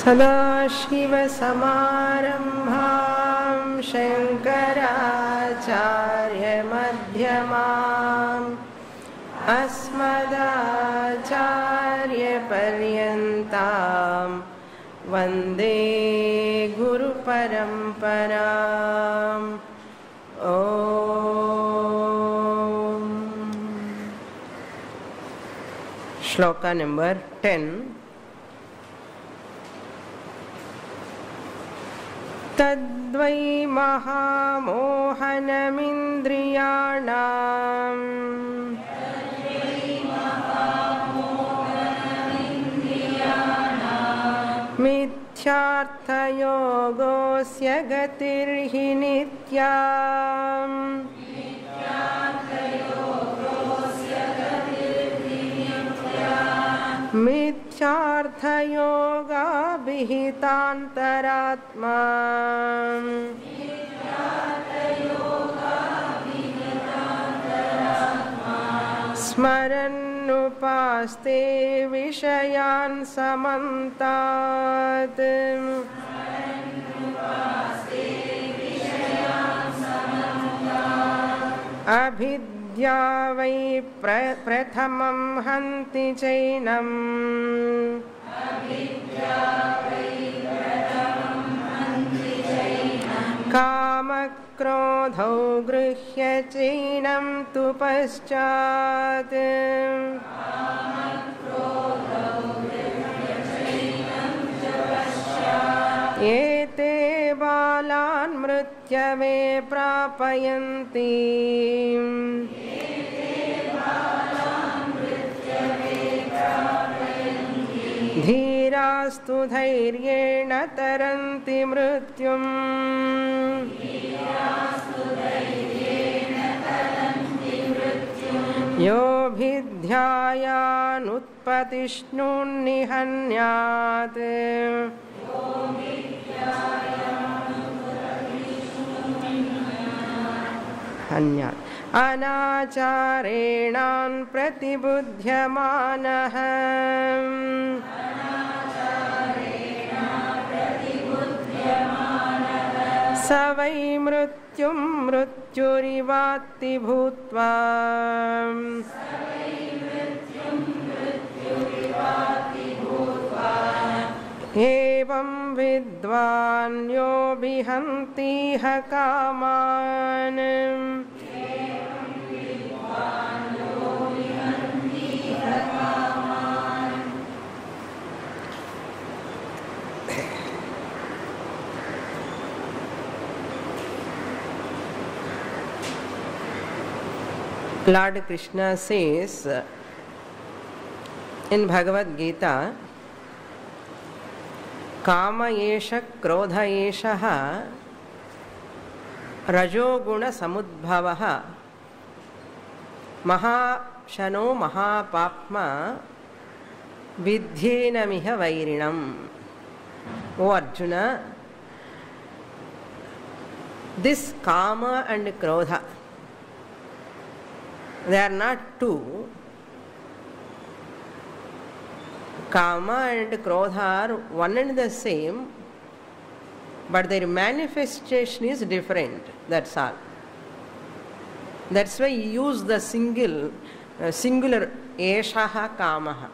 सदाशिवसमारम्भां शङ्कराचार्यमध्यमाम् अस्मदाचार्यपर्यन्तां वंदे गुरुपरम्पराम् ॐ। Shloka number ten. तद्वै महामोहनमिन्द्रियाणाम् मिथ्यार्थयोगोऽस्य गतिर्हि नित्या मिथ्यार्थयोगाभिहितान्तरात्मा स्मरन्नुपास्ते विषयान् समन्तात्। अभिद्या वै प्र, प्रथमं हन्ति चैनम्। कामक्रोधौ गृह्य चैनं तु पश्चात्। एते बालान् मृत्यवे प्रापयन्ति। धीरास्तु धैर्येण तरन्ति मृत्युम्। योऽभिध्यायानुत्पतिष्णुन्निहन्यात् हन्यात्। अनाचारेणान् प्रतिबुध्यमानः। वै मृत्युं मृत्युरिवात्ति भूत्वा एवं विद्वान्यो विहन्तीह कामान्। Lord Krishna says in Bhagavad Gita, काम एष क्रोध एषः रजोगुणसमुद्भवः महाशनो महापाप्मा विध्येनमिह वैरिणम् ओ Arjun this kama and krodha they are not two. Kama and krodha are one and the same but their manifestation is different. That's all. That's why he used the single uh, singular eshaha kamaha.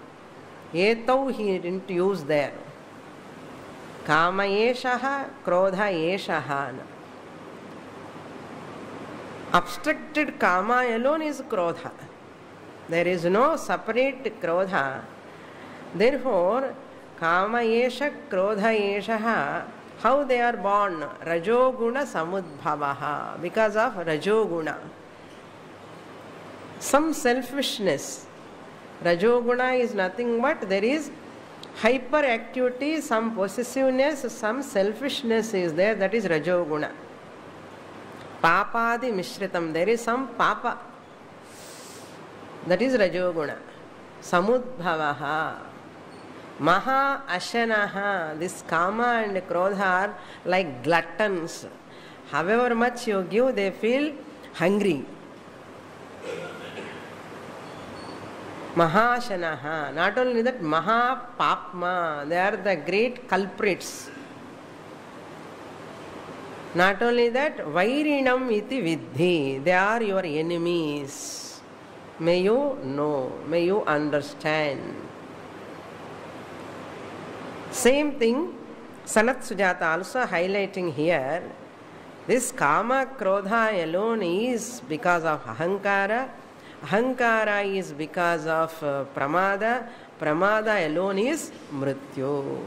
Etau he didn't use there. Kama eshaha krodha eshaha obstructed kama alone is krodha there is no separate krodha therefore kama esha krodha esha how they are born rajoguna samudbhavaha because of rajoguna some selfishness rajoguna is nothing but there is hyperactivity some possessiveness some selfishness is there that is rajoguna papadi mishritam there is some papa. That is rajoguna. Samudbhavaha. Maha ashanaha this kama and krodha like gluttons. However much you give they feel hungry. Mahashanaha. Not only that, Mahapapma. They are the great culprits. Not only that, Vairinam iti vidhi. They are your enemies. May you know, may you understand. Same thing, Sanat Sujata also highlighting here. This Kama Krodha alone is because of Ahankara. Ahankara is because of uh, Pramada. Pramada alone is Mrityu.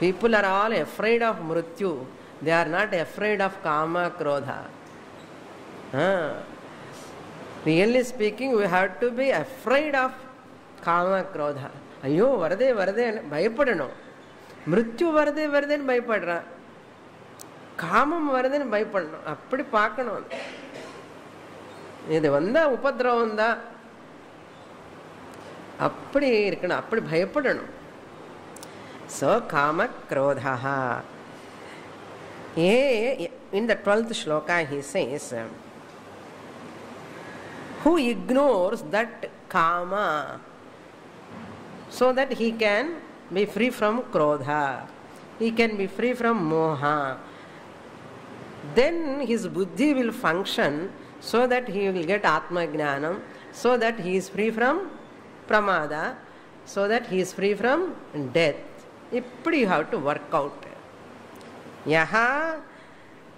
People are all afraid of Mrityu. They are not afraid of kama krodha really speaking we have to be afraid of kama krodha అయ్యో వరదే వరదే అని భయపడను మృత్యు వరదే వరదే అని భయపడరా కామం వరదని భయపడను అప్పుడు పాకణం இது ఉందా ఉపద్రవం ఉందా அப்படி ఇక్కడ అప్పుడు భయపడను సో కామ క్రోధ Here, in the 12th shloka, he says, Who ignores that kama so that he can be free from krodha, he can be free from moha, then his buddhi will function so that he will get atma jnanam, so that he is free from pramada, so that he is free from death. Ipdi you have to work out. यः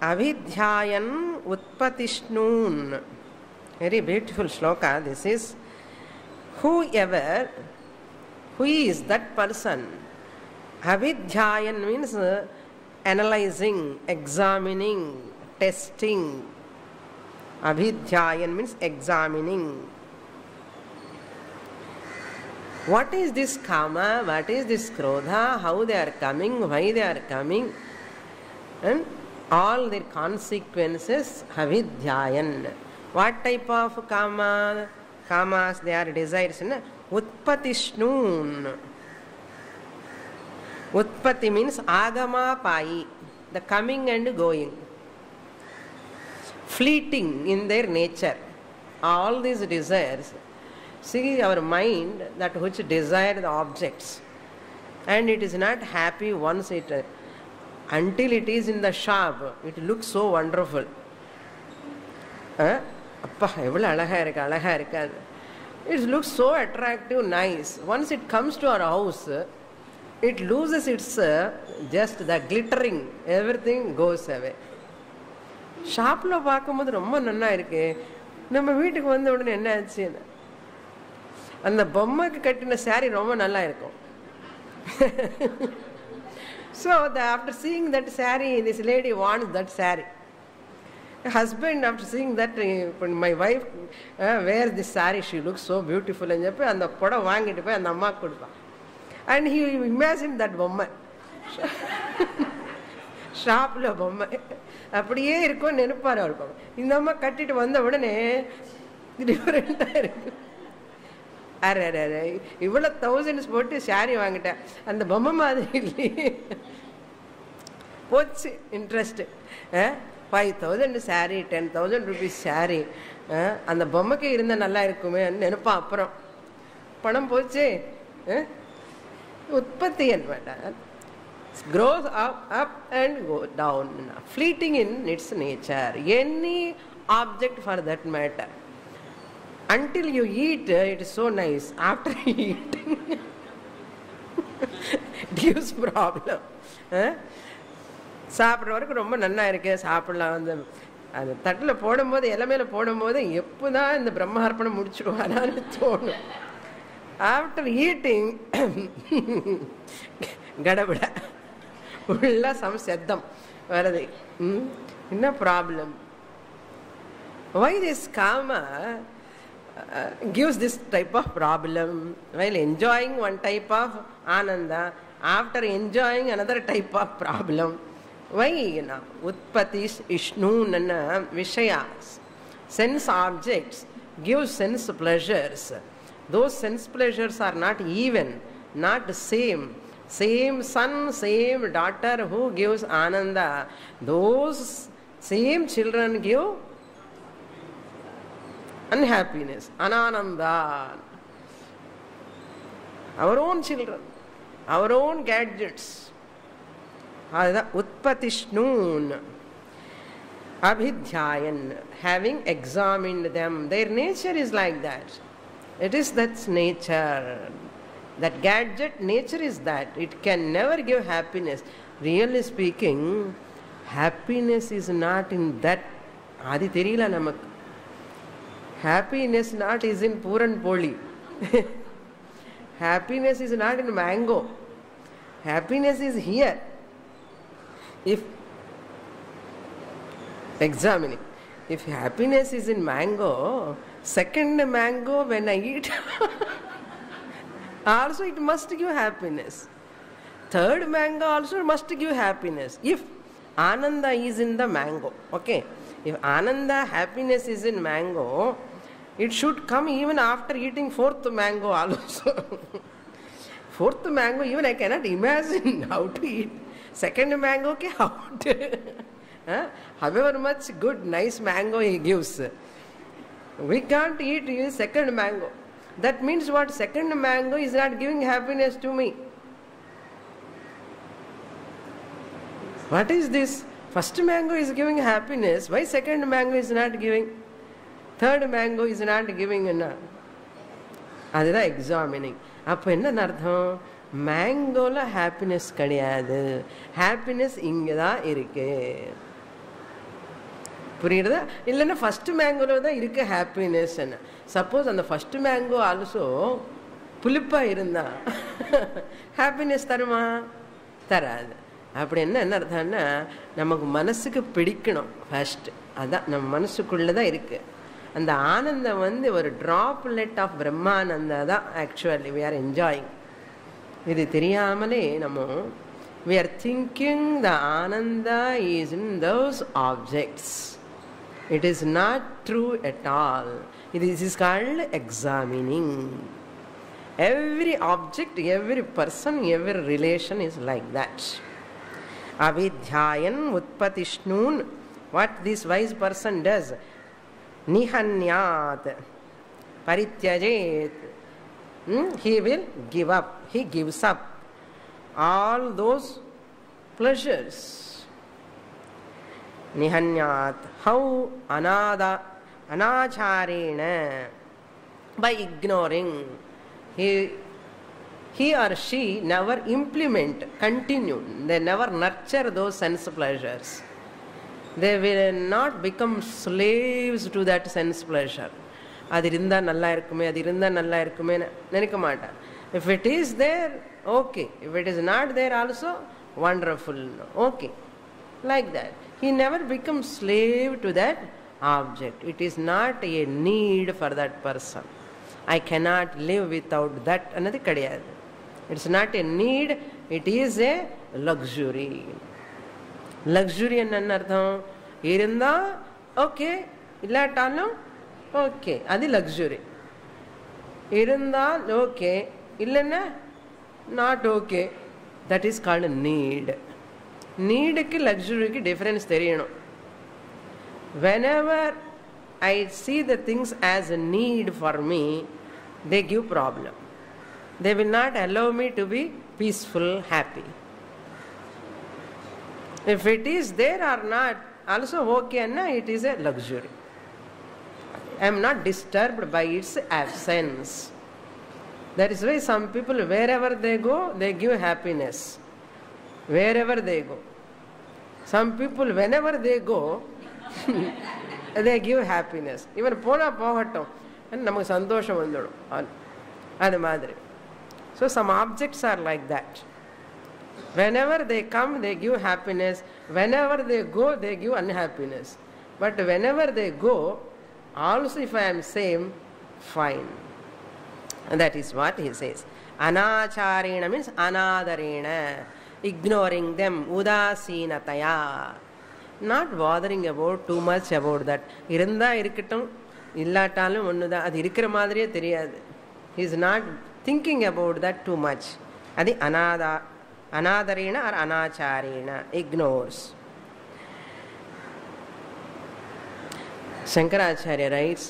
अभिध्यायन् उत्पतिष्णून् very beautiful shloka this is whoever who is that person अभिध्यायन् means analysing examining testing अभिध्यायन् means examining what is this karma? What is this krodha? How they are coming? Why they are coming? And all their consequences abhidhyayan what type of kama kamas they are desires utpatishnun utpati means agama pai the coming and going. Fleeting in their nature. All these desires see our mind that which desire the objects. And it is not happy once it until it is in the shop it looks so wonderful. அப்பா எவ்வளோ அழகாக இருக்குது அழகாக இருக்காது it's looks so attractive nice once it comes to our house it loses it's just the glittering everything goes away ஷாப்பில் பார்க்கும்போது ரொம்ப நல்லா இருக்கு. நம்ம வீட்டுக்கு வந்த உடனே என்ன ஆச்சு? அந்த பொம்மைக்கு கட்டின சாரி ரொம்ப நல்லா இருக்கும். So the after seeing that sari, this lady wants that sari. Husband after seeing that my wife wear the sari she look so பியூட்டிஃபுல்னு சொல்லி அந்த புடவை வாங்கிட்டு போய் அந்த அம்மாவுக்கு கொடுப்பான் அண்ட் ஹி இமேஜின் தட் பொம்மை ஷாப்பில் பொம்மை அப்படியே இருக்கும் நினைப்பார் அவர் இந்த அம்மா கட்டிட்டு வந்த உடனே டிஃப்ரெண்ட்டாக இருக்கும் அரே அரை அரே. இவ்வளோ தௌசண்ட்ஸ் போட்டு சாரி வாங்கிட்டேன். அந்த பொம்மை மாதிரி இல்லையே போச்சு interest five thousand sari ten thousand rupees sari அந்த பொம்மைக்கு இருந்தால் நல்லா இருக்குமே நினைப்பான் அப்புறம். பணம் போச்சு. உற்பத்தி என்ன grows up, up and go down, fleeting in its nature. Any object for that matter. Until you eat it is so nice after eating problem gives சாப்பிட்ற வரைக்கும் ரொம்ப நல்லா இருக்கு சாப்பிடலாம். அந்த அந்த தட்டில் போடும்போது இளமையில போடும்போது எப்போ தான் இந்த பிரம்மார்ப்பணம் முடிச்சுடுவாரான்னு தோணும். ஆஃப்டர் ஈட்டிங் கடவுட உள்ள சம் செத்தம் வருது. என்ன problem why this kama Uh, gives this type of problem while enjoying one type of ananda after enjoying another type of problem. Why na utpatis ishnunana vishayas. Sense objects give sense pleasures. Those sense pleasures are not even not same. Same son same daughter who gives ananda those same children give unhappiness anananda our own children our own gadgets அதுதான் உற்பத்திஷ்ணூன் abhidhyayan having examined them their nature is like that it is that's nature that gadget nature is that it can never give happiness really speaking happiness is not in that அது தெரியல நமக்கு happiness not is in puran poli happiness is not in mango happiness is here if examining. If happiness is in mango, second mango when I eat, also it must give happiness. Third mango also must give happiness. If Ananda is in the mango, okay. If Ananda happiness is in mango, it should come even after eating fourth mango also. fourth mango, even I cannot imagine how to eat. Second mango, how to. Huh? However much good, nice mango he gives, we can't eat his second mango. That means what? Second mango is not giving happiness to me. What is this? First mango is giving happiness. Why second mango is not giving? Third mango is not கிவிங்னா அதுதான் examining அப்போ என்ன அர்த்தம்? மேங்கோவில் happiness கிடையாது. Happiness இங்கே தான் இருக்கு. புரியுறதா? இல்லைன்னா ஃபஸ்ட்டு மேங்கோவில் தான் இருக்குது ஹாப்பினஸ் சப்போஸ் அந்த ஃபஸ்ட்டு மேங்கோ ஆல்சோ புளிப்பாக இருந்தா ஹாப்பினஸ் தருமா? தராது. அப்படி என்ன என்ன அர்த்தம்னா நமக்கு மனசுக்கு பிடிக்கணும் ஃபஸ்ட்டு அதுதான் நம்ம மனசுக்குள்ளே தான் இருக்குது அந்த ஆனந்தம் வந்து ஒரு ட்ராப்லெட் ஆஃப் பிரம்மானந்தா தான் ஆக்சுவலி வி ஆர் என்ஜாயிங் இது தெரியாமலே நம்ம we are thinking the ananda is in those objects it is not true at all இது is is called examining every object every person every relation is like that அவித்யாயன் உற்பத்திஷ்ணூன் what this wise person does நிஹன்யாத் பரித்யஜேத் he will give up he gives up all those pleasures nihanyat how anada anacharena by ignoring he he or she never implement continue they never nurture those sense pleasures they will not become slaves to that sense pleasure அது இருந்தால் நல்லா இருக்குமே அது இருந்தால் நல்லா இருக்குமே நினைக்க மாட்டான் if it is there okay if it is not there also wonderful okay like that he never become slave to that object it is not a need for that person I cannot live without that அன்னது கிடையாது it's not a need it is a luxury luxury என்ன அர்த்தம் இருந்தால் okay இல்லாட்டாலும் okay அது luxury இருந்தால் okay இல்லைன்னா not okay that is called need நீடுக்கு லக்ஸுரிக்கு டிஃப்ரென்ஸ் தெரியணும் whenever I see the things as a need for me, they give problem. They will not allow me to be peaceful, happy. If it is there or not, also okay, na, it is a luxury. I am not disturbed by its absence. That is why some people, wherever they go, they give happiness. Wherever they go. Some people, whenever they go, they give happiness. இவர் போனால் போகட்டும் நமக்கு சந்தோஷம் வந்துடும் அது மாதிரி so some objects R like that whenever they come they give happiness whenever they go they give unhappiness but whenever they go also if i am same fine and that is what he says anacharena means anadarena ignoring them udasinataya not bothering about too much about that இருந்தா இருக்கட்டும் இல்லாட்டாலும் ஒன்று தான் அது இருக்கிற மாதிரியே தெரியாது is not thinking about that too much அது அனாதா அனாதரீன or அனாச்சாரீன ignores Shankaracharya writes,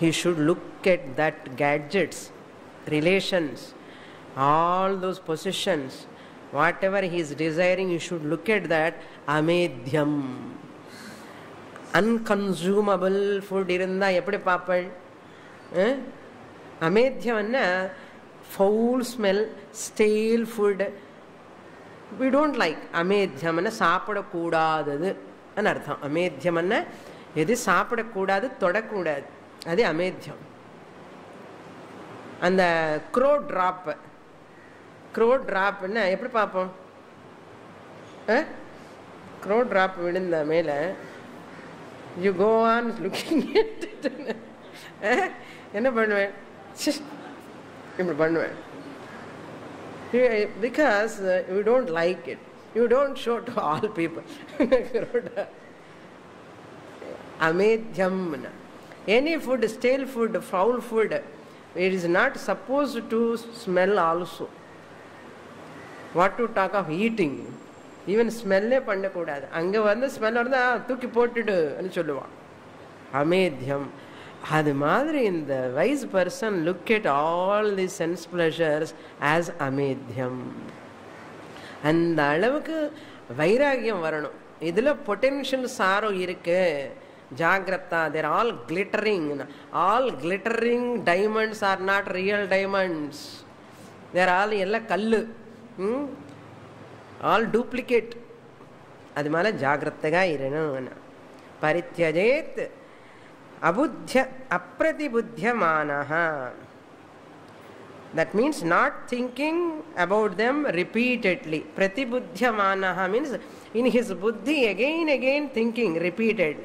he should look at that gadgets, relations, all those possessions whatever he is desiring you should look at that amedhyam unconsumable food இருந்தால் எப்படி பார்ப்பள் அமேத்தியம்னா foul smell stale food we don't like அமேத்தியம்னு சாப்பிடக்கூடாதது அர்த்தம். அமேத்தியம்னா எது சாப்பிடக்கூடாது தொடக்கூடாது. அது அமேத்தியம் அந்த க்ரோ ட்ராப்பு க்ரோ ட்ராப்னா எப்படி பார்ப்போம்? க்ரோ ட்ராப் விழுந்த மேலே யூ கோ ஆன் லுக்கிங் என்ன பண்ணுவேன்? இப்படி பண்ணுவேன் because you don't like it you don't show to all people அமேத்தியம் any food stale food foul food it is not suppose to smell also what to talk of eating even ஸ்மெல்லே பண்ணக்கூடாது அங்கே வந்து smell இருந்தால் தூக்கி போட்டுடுன்னு சொல்லுவான் அமேத்தியம் அது மாதிரி இந்த wise person look at all the sense pleasures as amedhyam அந்த அளவுக்கு வைராகியம் வரணும். இதில் பொட்டென்ஷியல் சாரம் இருக்குது ஜாகிரதா they're all glittering all glittering diamonds are not real diamonds they're all எல்லாம் கல் ஆல் டூப்ளிகேட் அது மேலே ஜாகிரத்தகா இருணும் பரித்தியஜேத் அபுத்திய அப்பிரதிபுத்தியமானஹ that means not thinking about them repeatedly. pratibuddhyamanaha means in his buddhi again again thinking repeated.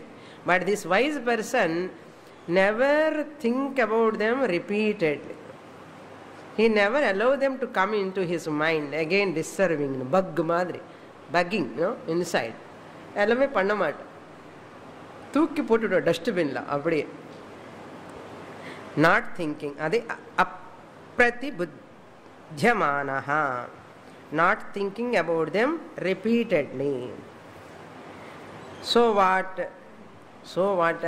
but this wise person never think about them repeatedly he never allow them to come into his mind again disturbing bug begging, you know, inside. எல்லாமே பண்ண மாட்டோம் தூக்கி போட்டுவிடும் டஸ்ட்பின்ல அப்படியே not thinking அதே அப்பிரதி புத்தியமானஹா not thinking about them repeatedly so what so what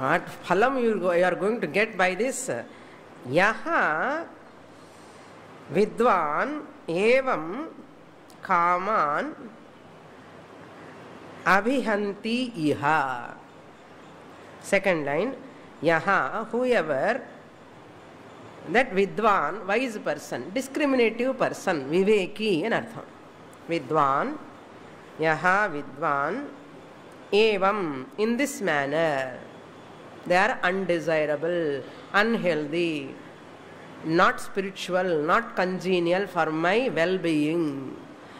what ஃபலம் you you are going to get by this யஹா विद्वान एवं कामान अभिहंति इह Second line, Yaha, whoever, that Vidwan, wise person, discriminative person, Viveki in Artham. Vidwan, Yaha Vidwan, Evam, in this manner, they are undesirable, unhealthy, not spiritual, not congenial for my well being.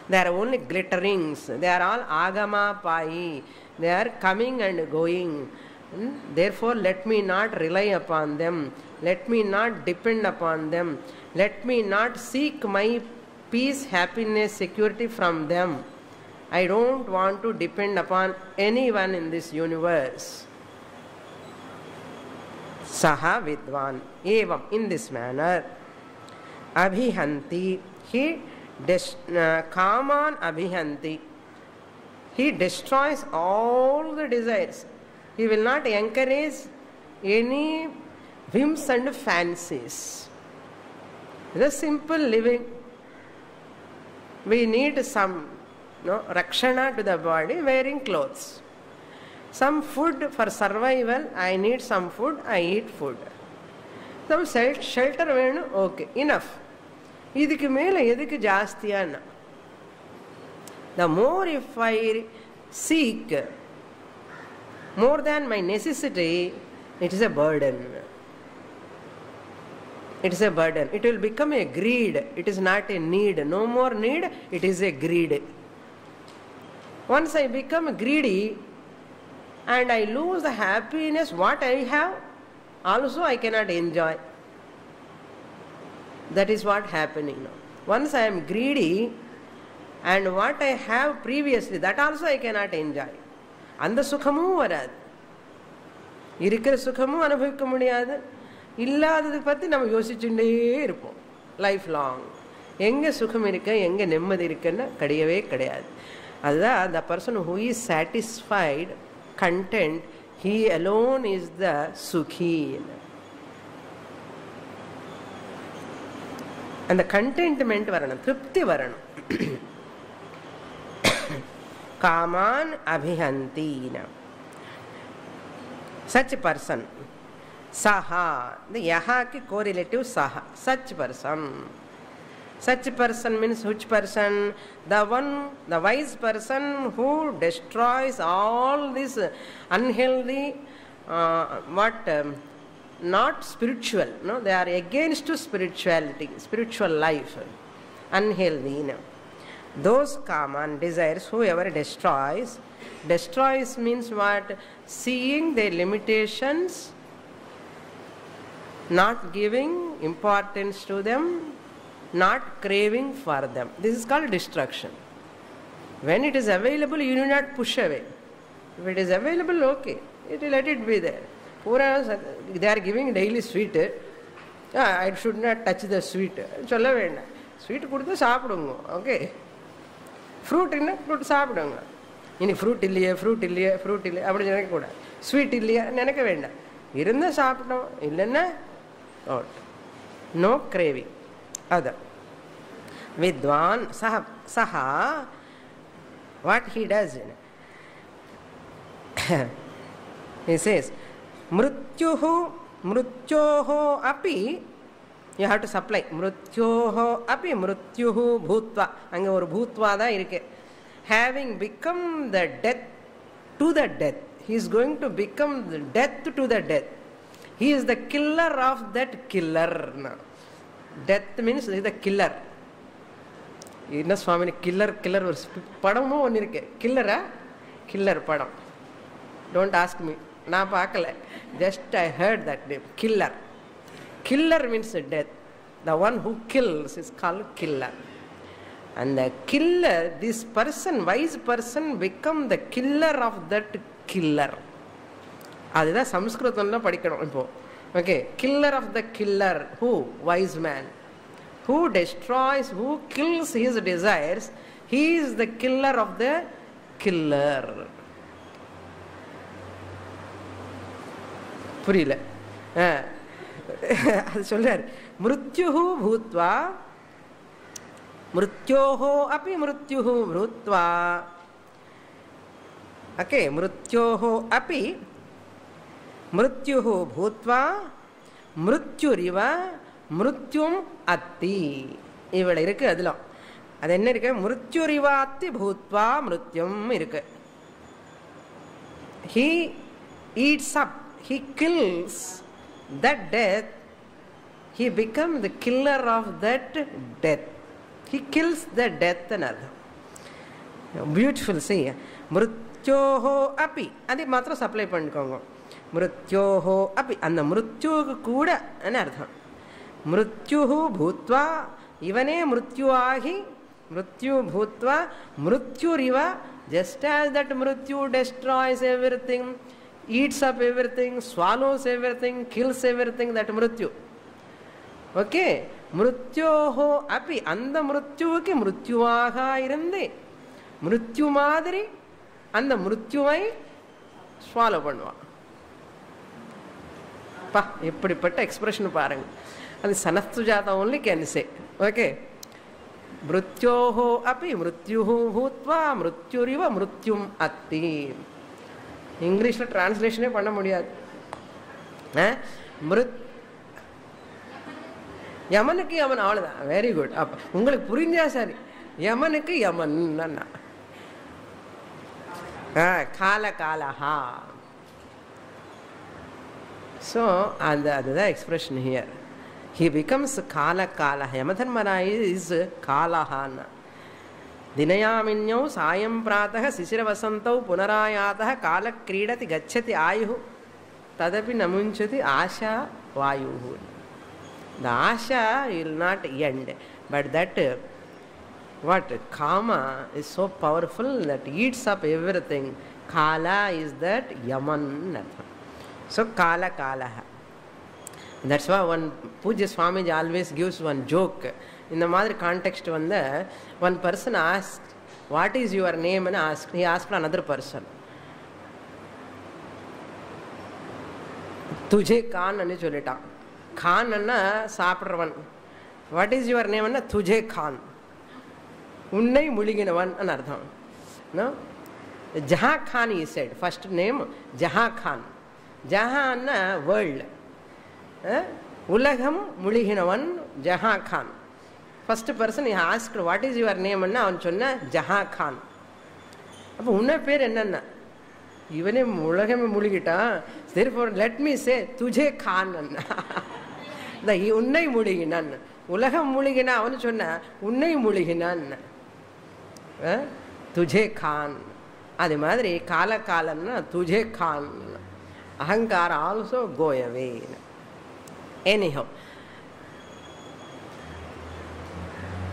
They are only glitterings, they are all agama pai, they are coming and going. Therefore, let me not rely upon them. Let me not depend upon them. Let me not seek my peace, happiness, security from them. I don't want to depend upon anyone in this universe. Saha Vidwan. Evam, in this manner, Abhihanti, he des- uh, Kaman Abhihanti. He destroys all the desires. He will not encourage any whims and fancies. The simple living. We need some no, rakshana to the body, wearing clothes. Some food for survival, I need some food, I eat food. Some shelter வேணும் okay enough இதுக்கு மேலே எதுக்கு ஜாஸ்தியான the more if I seek more than my necessity, it is a burden. It is a burden. It will become a greed. It is not a need. No more need, it is a greed. Once I become greedy and I lose the happiness what I have, also I cannot enjoy. That is what happening now. Once I am greedy and what I have previously, that also I cannot enjoy. அந்த சுகமும் வராது. இருக்கிற சுகமும் அனுபவிக்க முடியாது. இல்லாதது பற்றி நம்ம யோசிச்சுட்டே இருப்போம். லைஃப் லாங் எங்கே சுகம் இருக்க எங்கே நிம்மதி இருக்குன்னு கிடையவே கிடையாது. அதுதான் அந்த person who is satisfied content he alone is the சுகீன் அந்த கண்டென்ட்மெண்ட் வரணும் திருப்தி வரணும். कामान अभिहंती सच पर्सन। सहा। यहा की को रिलेटिव सह। Such person. Such person mean which person? The one, the wise person who destroys all this unhealthy what not spiritual. No, they are against spirituality, spiritual life. Unhealthy, ना। those common desires whoever destroys destroys means what seeing their limitations not giving importance to them not craving for them. This is called destruction. When it is available, you do not push away. If it is available, okay, it will let it be there. Pura, they are giving daily sweet. Ah, I should not touch the sweet. சொல்ல வேண்டாம் sweet கொடுத்து சாப்பிடுங்க okay ஃப்ரூட்டுன்னா fruit சாப்பிடுங்க. இனி fruit இல்லையே fruit இல்லையே fruit இல்லையே அப்படின்னு நினைக்கக்கூடாது. ஸ்வீட் இல்லையா நினைக்க வேண்டாம். இருந்தால் சாப்பிட்டோம் இல்லைன்னா அவுட் நோ கிரேவிங் அதான் வித்வான் சஹ சஹா வாட் ஹீ டஸ் இஸ் மிருத்யு மிருத்யோஹோ அப்படி யூ ஹாவ் டு சப்ளை மிருத்யோஹோ அப்பி மிருத்யுஹு பூத்வா அங்கே ஒரு பூத்வா தான் இருக்கு having become the death to the death he is going to become death to the death he is the killer of that killer death means the killer என்ன சுவாமி killer killer ஒரு படமும் ஒன்று இருக்கு கில்லரா கில்லர் படம் டோன்ட் ஆஸ்க் மீ நான் பார்க்கல just I heard that name killer killer means death the one who kills is call killer அந்த killer this person wise person become the killer of that killer அதுதான் சம்ஸ்கிருதம்ல படிக்கணும் இப்போ okay killer of the killer who wise man who destroys who kills his desires he is the killer of the killer புரியல அது சொல்றார். மிருத்யு பூத்வா மிருத்யோஹோ அப்படி மிருத்யு மிருத்வா ஓகே மிருத்யோஹோ அப்படி மிருத்யு பூத்வா மிருத்யுரிவ மிருத்யும் அத்தி. இவள் இருக்கு அதில் அது என்ன இருக்கு? மிருத்யுரிவாத்தி பூத்வா மிருத்யும் இருக்கு. He eats up he kills that death he become the killer of that death he kills the death அர்த்தம் பியூட்டிஃபுல் சி மிருத்யோஹோ அப்பி அதை மாத்திரம் சப்ளை பண்ணிக்கோங்க மிருத்யோஹோ அப்படி அந்த மிருத்யுவுக்கு கூட அர்த்தம் மிருத்யு பூத்வா இவனே மிருத்யுவாகி மிருத்யு பூத்வா மிருத்யுரிவ ஜஸ்ட் ஆஸ் தட் மிருத்யு destroys every thing eats up everything, swallows everything, kills everything, that mrityu. Okay மிருத்யோஹோ அப்பி அந்த மிருத்யுவுக்கு மிருத்யுவாக இருந்து மிருத்யு மாதிரி அந்த மிருத்யுவை ஃபாலோ பண்ணுவான் பா எப்படிப்பட்ட எக்ஸ்பிரஷன் பாருங்க அது சனஸ்து ஜாதா ஒன்லி கேன்சே ஓகே மிருத்யோஹோ அப்படி மிருத்யு பூத்வா மிருத்யுரிவ மிருத்யும் அத்தி இங்கிலீஷில் டிரான்ஸ்லேஷனே பண்ண முடியாது. மிருத். யமனுக்கு யமன் அவ்வளோதான் வெரி குட் அப்போ உங்களுக்கு புரிஞ்சா சரி? யமனுக்கு யமன் கால காலஹா. ஸோ அந்த அதுதான் எக்ஸ்பிரஷன் ஹியர் ஹி பிகம்ஸ் கால கால யமதர்மராய் இஸ் காலஹான்னு. दिनयामिन्यौ सायं प्रातः शिशिरवसन्तौ पुनरायातः कालक्रीडति गच्छति आयुः। तदपि न मुञ्चति आशा वायुः। The Asha will not end but that what काम is so powerful that eats up everything काला इस् दट् यमन् सो कालकालः दट्स् वा वन् पूज्य Swamiji always gives one joke இந்த மாதிரி கான்டெக்ட் வந்து one person ask what is your நேம்னு ask he ask another person Tujhe கான்னு சொல்லிட்டான். கான்னா சாப்பிட்றவன். வாட் இஸ் யுவர் நேம் துஜே கான் உன்னை முழுகினவன் அர்த்தம். ஜஹா கான் இ சைட் ஃபர்ஸ்ட் நேம் ஜஹா கான் ஜஹான்னா வேர்ல்டு உலகம் முழுகினவன் ஜஹா Khan first person ask what is your நேம்னு அவன் சொன்ன ஜஹா கான். அப்போ உன்ன பேர் என்னென்ன? இவனே உலகமே முழுகிட்டான் சரி ஃபோர் லெட் மீ சே துஜே கான் இந்த உன்னை மூழ்கினான் உலகம் மூழ்கினா அவனு சொன்ன உன்னை மூழ்கினான் துஜே கான். அது மாதிரி கால காலம்னா துஜே கான். அகங்காரம் ஆல்சோ கோயவே எனிஹோ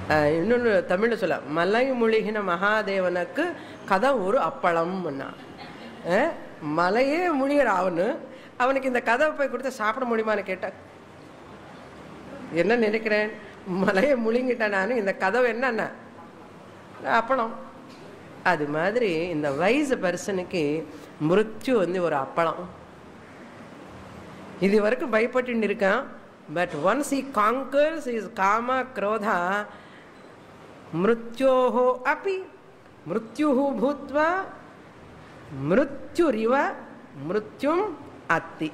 இன்னொன்று தமிழில் சொல்ல மலை முழுகின மகாதேவனுக்கு கதை ஒரு அப்பளம்னா மலையே முழுகிற அவனு அவனுக்கு இந்த கதவை போய் கொடுத்து சாப்பிட முடியுமான்னு கேட்டான் என்ன நினைக்கிறேன்? மலையை முழுங்கிட்டேன் நான் இந்த கதவு என்னென்ன அப்பளம். அது மாதிரி இந்த வயசு பர்சனுக்கு மிருத்யு வந்து ஒரு அப்பளம். இது வரைக்கும் பயப்பட்டு இருக்கான் but once he conquers is kama krodha मृत्यो अभी मृत्यु भूत मृत्युरीव मृत्यु अति।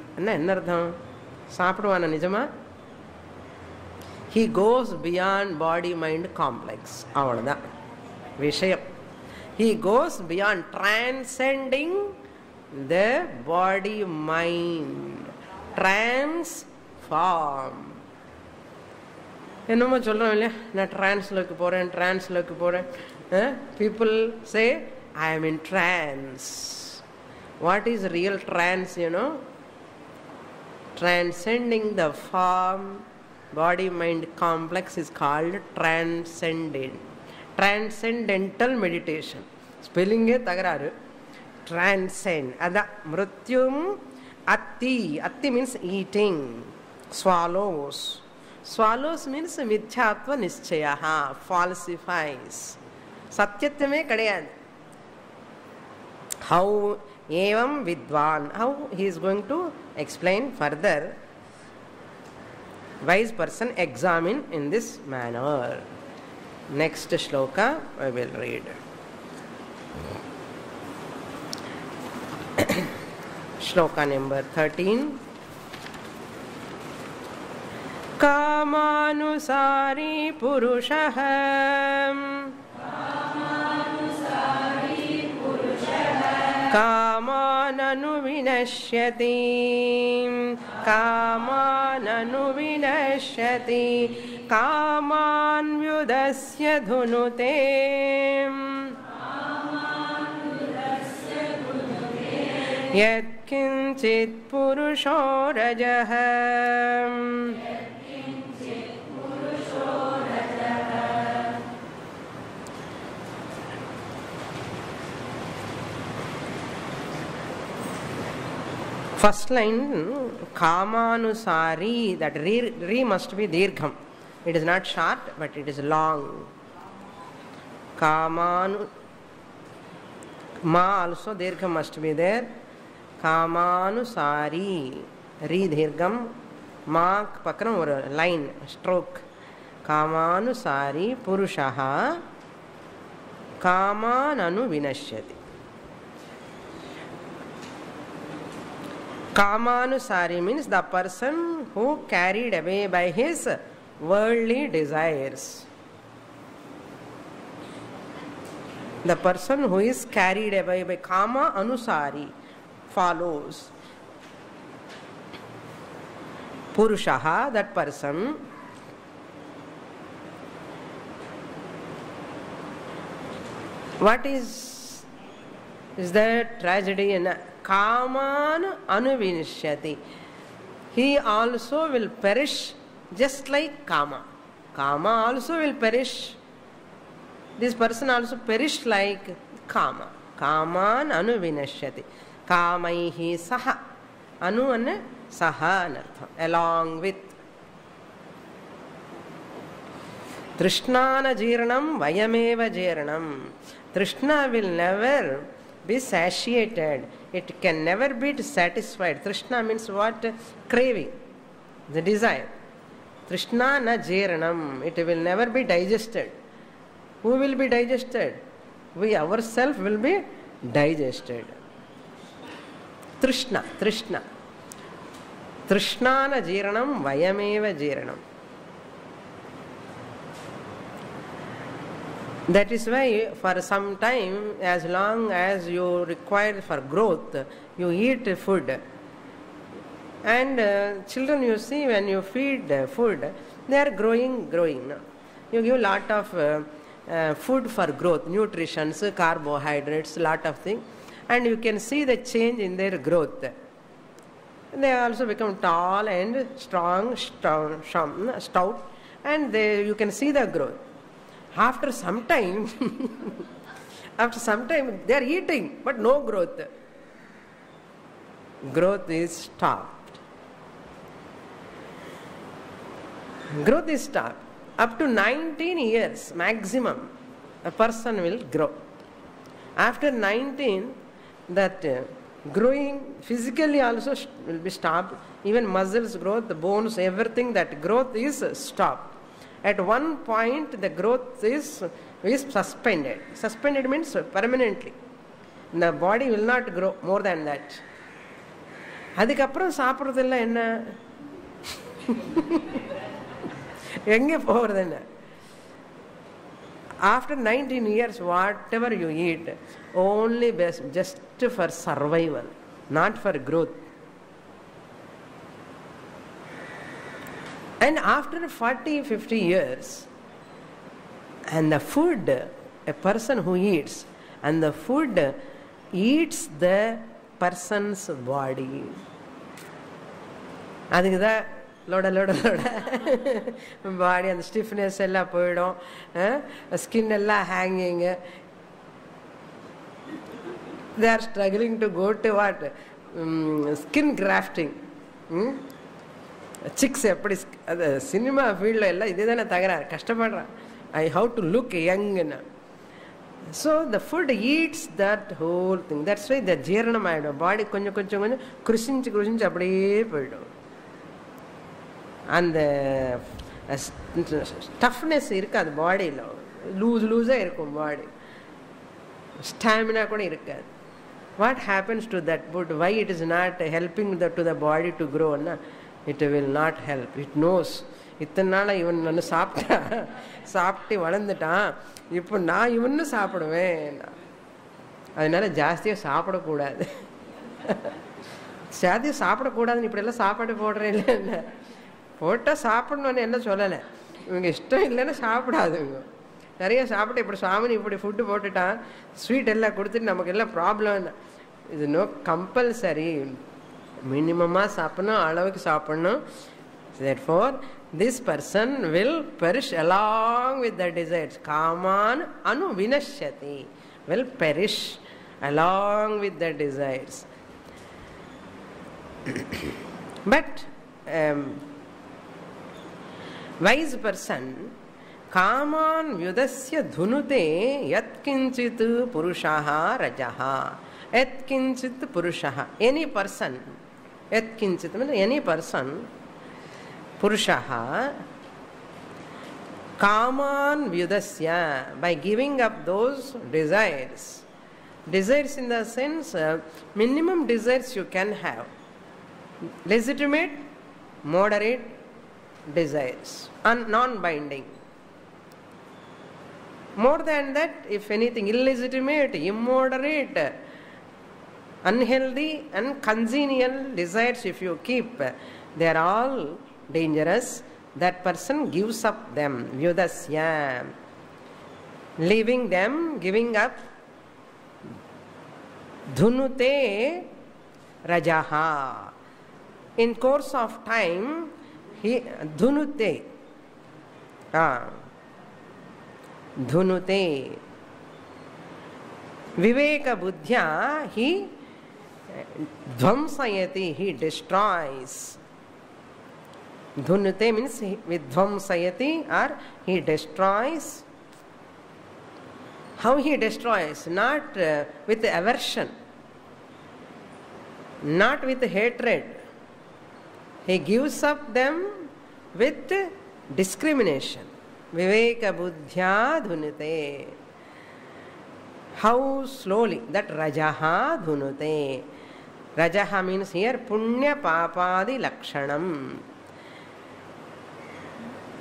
अर्थम सापड़वान निजमा हि गोस् बियाांड बाडी मैंड काम्प्लेक्स विषय he goes beyond transcending the mind transformed என்னமோ சொல்கிறோம் இல்லையா நான் டிரான்ஸ்லோக்கு போகிறேன் டிரான்ஸ்லோக்கு போகிறேன் people say I am in trance. What is real trance, you know? Transcending the form, body mind complex is called transcendent. Transcendental meditation. ஸ்பெல்லிங்கே தகராறு transcend அதான் மிருத்யும் அத்தி அத்தி means eating swallows swallows means மித்யாத்வ நிச்சயா ஃபால்சிஃபைஸ் சத்தியத்துவமே கிடையாது how evam vidwan how he is going to explain further wise person examine in this manner next shloka i will read shloka number 13 कामानुसारी पुरुषः। कामाननुविनश्यति। कामाननुविनश्यति। कामान्व्युदस्य धुनुते। यत्किञ्चित् पुरुषो रजः। first line kamanusari that re, re must be dirgham it is not short but it is long kamanu ma also dirgham must be there kamanusari re dirgham ma பக்கம் ஒரு line stroke காமானுசாரி புருஷः காமானனு வினஷ்யதி Kamanusari means the person who carried away by his worldly desires. The person who is carried away by Kama Anusari follows. Purushaha, that person, what is is the tragedy in kaman anuvinishyati he also will perish just like kama kama also will perish. This person also perish like kama kaman anuvinashyati kamaihi saha anu anna saha anartham along with Trishnana Jirnam Vayameva Jirnam. Trishna will never be satiated. It can never be satisfied. Trishna means what? Craving, the desire. Trishna na jeranam. It will never be digested. Who will be digested? We ourselves will be digested. Trishna, Trishna. Trishnana jeranam, vayameva jeranam. That is why, for some time, as long as you require for growth, you eat food. And uh, children, you see, when you feed food, they are growing, growing. You give lot of uh, uh, food for growth, nutritions, carbohydrates, lot of things, and you can see the change in their growth. They also become tall and strong, stout, stout and they, you can see the growth after some time after some time they are eating but no growth. Growth is stopped. Growth is stopped. Up to 19 years maximum a person will grow. After 19 that uh, growing physically also will be stopped. Even muscles growth the bones everything that growth is stopped at one point the growth is, is suspended. Suspended means permanently. The body will not grow more than that. அதுக்கப்புறம் சாப்பிட்றதெல்லாம் என்ன எங்கே போகிறது என்ன after nineteen years what ever you eat only best just for survival not for growth And after 40, 50 years, and the food, a person who eats, and the food eats the person's body. அதுக்கு தான் லோட லோட லோட பாடி அந்த stiffness எல்லாம் போயிடும் skin எல்லாம் hanging they are struggling to go to what skin grafting six எப்படி அது cinema ஃபீல்டில் எல்லாம் இதே தானே தகராறு. கஷ்டப்படுறான். I have to look யங்னு so the food eats that whole thing that's why the ஜீரணம் ஆகிடும் பாடி கொஞ்சம் கொஞ்சம் கொஞ்சம் குருசிஞ்சு குருசிஞ்சு அப்படியே போயிடும். அந்த டஃப்னஸ் இருக்காது பாடியில் லூஸ் லூஸாக இருக்கும் பாடி ஸ்டாமினா கூட இருக்காது. What happens to that food why it is not helping the to the body to க்ரோன்னா it will not help it knows இத்தனை நாளாக இவன் நான் சாப்பிட்டா சாப்பிட்டு வளர்ந்துட்டான். இப்போ நான் இவன்னு சாப்பிடுவேன். அதனால ஜாஸ்தியாக சாப்பிடக்கூடாது. ஜாஸ்தியாக சாப்பிடக்கூடாதுன்னு இப்படியெல்லாம் சாப்பாடு போடுறேன் இல்லை. போட்டால் சாப்பிடணுன்னு என்ன சொல்லலை. இவங்க இஷ்டம் இல்லைன்னா சாப்பிடாதுங்க. நிறைய சாப்பிட்டு இப்படி சாமினி இப்படி ஃபுட்டு போட்டுட்டான். ஸ்வீட் எல்லாம் கொடுத்துட்டு நமக்கு எல்லாம் ப்ராப்ளம் இது நோ கம்பல்சரி மினிமமாக சாப்பிடணும் அளவுக்கு சாப்பிடணும் therefore this person will perish along with the desires kaman anu vinashyati will perish along with the desires but um, wise person कामान् व्युदस्य धुनुते यत्किञ्चित् पुरुषः रजः यत्किञ्चित् पुरुषः any person यकिचित mean any person पुषा काम व्युदस्य by giving up those desires desires in the minimum minimum you can have legitimate moderate desires non binding more than that if anything illegitimate immoderate unhealthy and congenial desires if you keep they are all dangerous that person gives up them vyudasya leaving them giving up dhunute rajaha in course of time he dhunute ah धुनुते विवेक बुद्ध्या ही ध्वंसयति he destroys. धुनते means विध्वंसयति or he destroys how he destroys not with aversion not with hatred he gives up them with discrimination विवेक बुद्धिया धुनते how slowly that रजहा धुनुते Rajaha means here punya papadi lakshanam.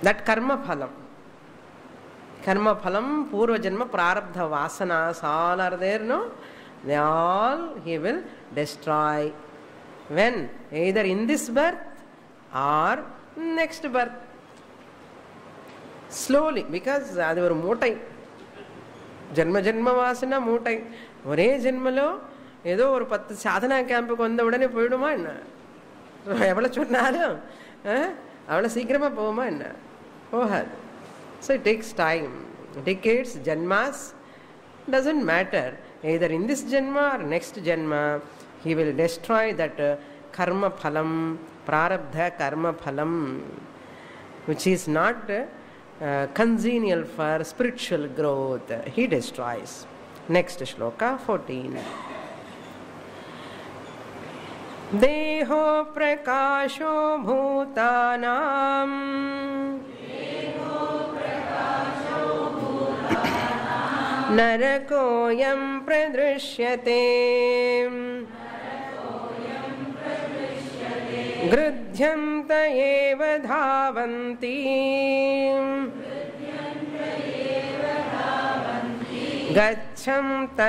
That karma phalam. Karma phalam, purva janma, prarabdha vasanas, all are there, no? They all he will destroy. When? Either in this birth or next birth. Slowly because அது ஒரு மூட்டை ஜென்ம ஜென்ம வாசனை மூட்டை ஒரே ஜென்மலோ ஏதோ ஒரு பத்து சாதனா கேம்புக்கு வந்த உடனே போயிடுமா என்ன எவ்வளோ சொன்னாலும் அவ்வளோ சீக்கிரமாக போகுமா என்ன போகாது so it takes time decades ஜென்மாஸ் doesn't matter either in this ஜென்மா ஆர் நெக்ஸ்ட் ஜென்மா he will destroy that uh, karma phalam prarabdha karma phalam which is not uh, congenial for spiritual growth he destroys next shloka 14 देहो प्रकाशो भूतानाम् नरकोऽयं प्रदृश्यते। गृध्यन्त एव धावन्ति। गच्छन्त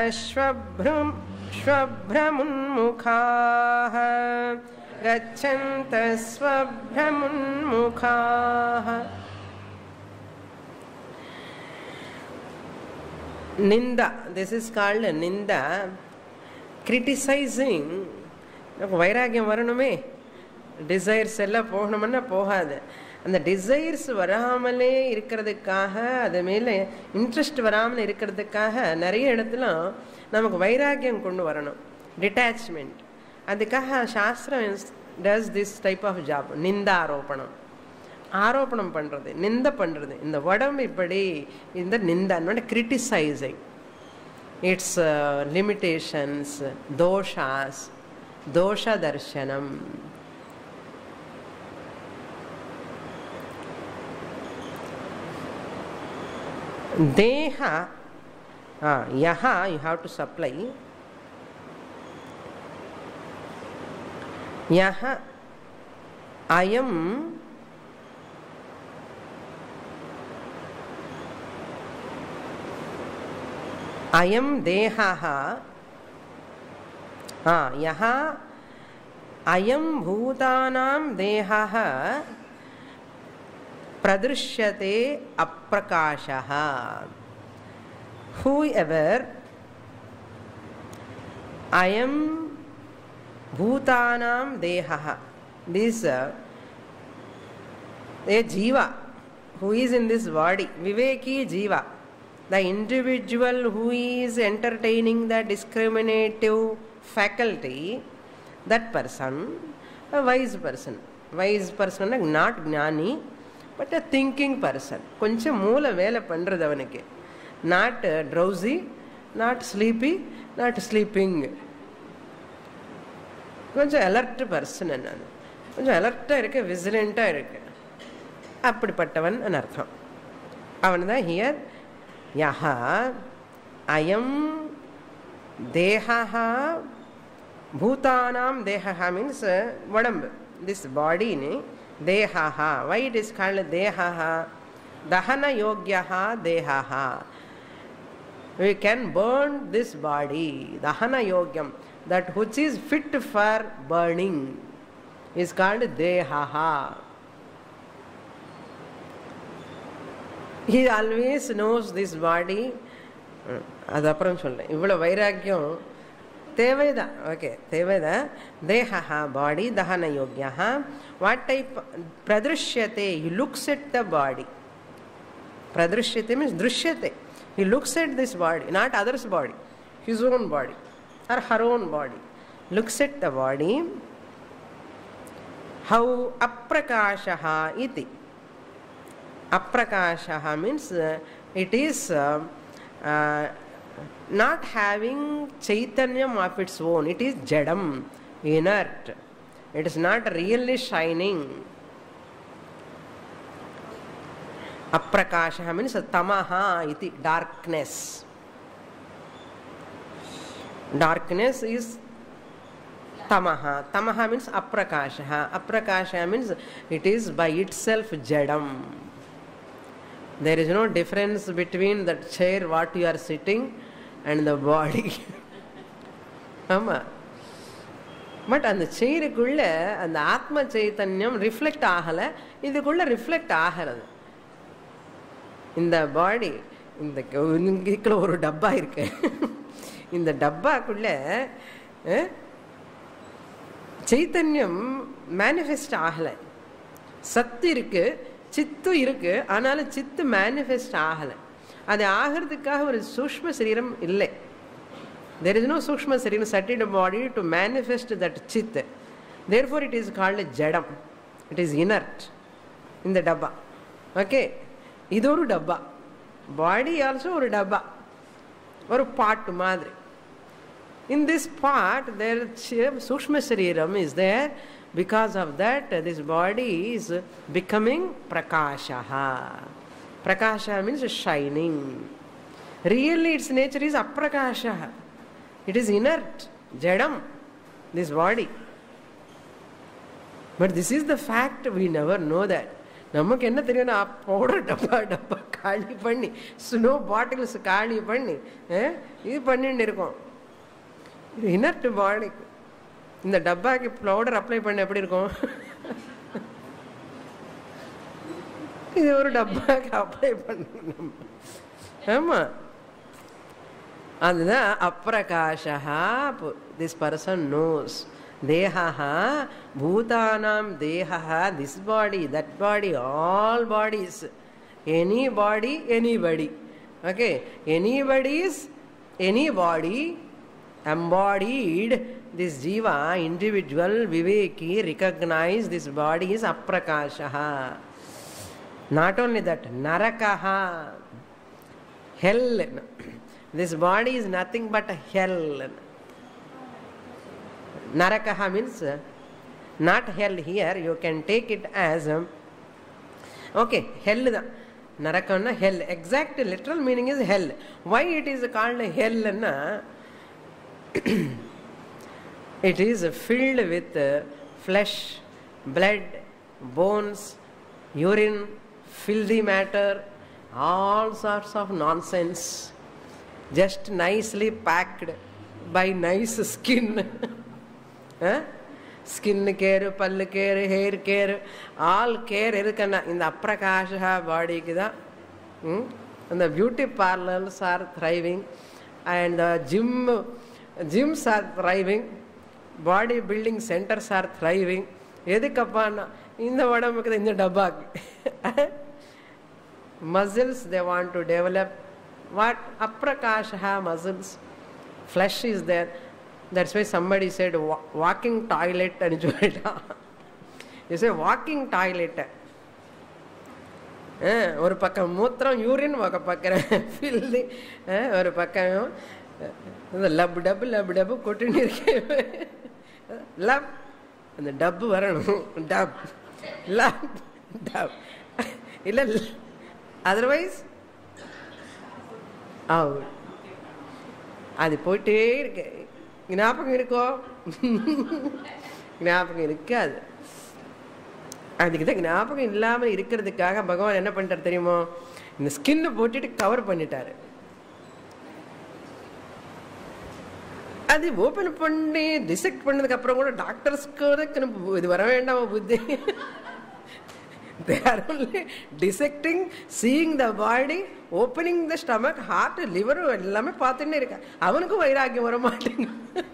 श्वभ्रुं श्वभ्रमुन्मुखाः गच्छन्त स्वभ्रमुन्मुखाः நிந்தா this is called நிந்தா criticising நமக்கு வைராக்கியம் வரணுமே டிசைர்ஸ் எல்லாம் போகணும்னா போகாது அந்த டிசைர்ஸ் வராமலே இருக்கிறதுக்காக அது மேலே இன்ட்ரெஸ்ட் வராமல் இருக்கிறதுக்காக நிறைய இடத்துல நமக்கு வைராக்கியம் கொண்டு வரணும். டிட்டாச்மெண்ட் அதுக்காக சாஸ்திரம் does this type of job நிந்தாரோபணம். ஆரோப்பணம் பண்ணுறது நிந்த பண்ணுறது இந்த உடம்பு இப்படி இந்த நிந்தான்னு கிரிட்டிசைசிங் இட்ஸ் லிமிட்டேஷன்ஸ் தோஷாஸ் தோஷ தர்சனம் தேக uh, yaha you have to supply yaha ayam अयम देहः यः अयं भूतानां देहः प्रदृश्यते अप्रकाशः whoever I am Bhutanam Dehaha. This uh, a Jiva who is in this body, Viveki Jiva, the individual who is entertaining the discriminative faculty, that person, a wise person. Wise person, not gnani, but a thinking person. கொஞ்சம் மூல வேலை பண்ணுறது அவனுக்கு not uh, drowsy, not sleepy, not sleeping. கொஞ்சம் alert person நான். கொஞ்சம் அலர்ட்டாக இருக்கு விசிலண்ட்டாக இருக்கு. அப்படிப்பட்டவன் அர்த்தம். அவன் தான் ஹியர் யஹா அயம் தேகா பூதானாம் தேகா மீன்ஸ் uh, உடம்பு. திஸ் பாடின்னு தேகா வை இட் இஸ் கால்டு தேகா தகன யோக்கியா தேகா we can burn this body dahana yogyam that which is fit for burning is called dehaha he always knows this body அது அப்புறம் சொல்றேன் இவ்வளோ வைராக்கியம் தேவைதான் ஓகே தேவைதான் தேஹா பாடி தகன யோக்கியா what type பிரதிருஷ்யத்தை he looks at the body பிரதிருஷ்யத்தை மீன்ஸ் திருஷ்யத்தை he looks at this body, not other's body, his own body or her own body. Looks at the body. How aprakashaha iti. Aprakashaha means uh, it is uh, uh, not having chaitanyam of its own. It is jadam, inert. It is not really shining. அப்பிரகாஷ means தமஹா இது darkness darkness is tamaha tamaha means aprakasha aprakasha means it is by itself jadam there is no difference between that chair what you are sitting and the body ஆமா but அந்த செயிருக்குள்ள அந்த ஆத்ம சைத்தன்யம் reflect ஆகலை இதுக்குள்ள reflect ஆகிறது இந்த பாடி இந்த இதுக்குள்ள ஒரு டப்பா இருக்கு. இந்த டப்பாக்குள்ள சைத்தன்யம் மேனிஃபெஸ்ட் ஆகலை. சத்து இருக்குது சித்து இருக்குது ஆனாலும் சித்து மேனிஃபெஸ்ட் ஆகலை. அது ஆகிறதுக்காக ஒரு சூக்ம சரீரம் இல்லை. தெர் இஸ் நோ சூக்ம சரீரம் சட்டிட் பாடி டு மேனிஃபெஸ்ட் தட் சித்து. Therefore it is called ஜடம். இட் இஸ் இனர்ட் இந்த டப்பா. ஓகே இது ஒரு டப்பா பாடி ஆல்சோ ஒரு டப்பா ஒரு பாட்டு மாதிரி in this part there sukshma shariram is there because of that this body is becoming prakashaha prakasha means shining really its nature is aprakashaha it is inert jadam this body but this is the fact we never know that நமக்கு என்ன தெரியும்னா powder டப்பா டப்பா காலி பண்ணி snow bottles காலி பண்ணி இது பண்ணின்னு இருக்கோம். இது இனர்ட் பாடிக்கு இந்த டப்பாக்கு பவுடர் அப்ளை பண்ண எப்படி இருக்கும்? இது ஒரு டப்பாக்கு அப்ளை பண்ணணும். ஆமாம் அதுதான் அப்பிரகாஷா this person knows Dehaha, Bhutanam Dehaha, this body, that body, all bodies. Any body, anybody. Okay, anybody is any body embodied. This jiva, individual, viveki, recognize this body is aprakashaha. Not only that, narakaha, hell. This body is nothing but a hell. Narakaha means uh, not hell here. You can take it as um, okay, hell. Narakana hell. Exact literal meaning is hell. Why it is called hell? Na? it is filled with uh, flesh, blood, bones, urine, filthy matter, all sorts of nonsense. Just nicely packed by nice skin. Skin care పళ్ళు care hair care all care இருக்குன்னா இந்த அப்பிரகாஷா பாடிக்கு தான் அந்த beauty parlours are thriving and gym gyms are thriving body building centres are thriving எதுக்கப்பான்னா இந்த உடம்புக்கு தான் இந்த டப்பாக்கு. Muscles they want to develop what அப்பிரகாஷா muscles flesh is there that's why somebody side வா walking toilet and is say walking toilet. Ah, ஒரு பக்கம் மூத்திரம் urine eh, ஒரு பக்கம் ஃபில்லு ஒரு பக்கம் இந்த லப் டப்பு லப் டப்பு கொட்டுன்னு இருக்கேன் லப் அந்த டப்பு வரணும். Dub lub dub. இல்லை அதர்வைஸ் அவுட் அது போயிட்டே இருக்கு. ஞாபகம் இருக்கோ? ஞாபகம் இருக்காது. அதுக்கு தான் ஞாபகம் இல்லாமல் இருக்கிறதுக்காக பகவான் என்ன பண்ணிட்டார் தெரியுமோ? இந்த ஸ்கின்னை போட்டுட்டு கவர் பண்ணிட்டாரு. அது ஓப்பன் பண்ணி டிசெக்ட் பண்ணதுக்கு அப்புறம் கூட டாக்டர்ஸ்க்கு இது வர வேண்டாம் புத்தி. They are only dissecting seeing the body opening the stomach heart liver எல்லாமே பார்த்துட்டே இருக்க. அவனுக்கும் வைராக்கியம் வர மாட்டேங்குது.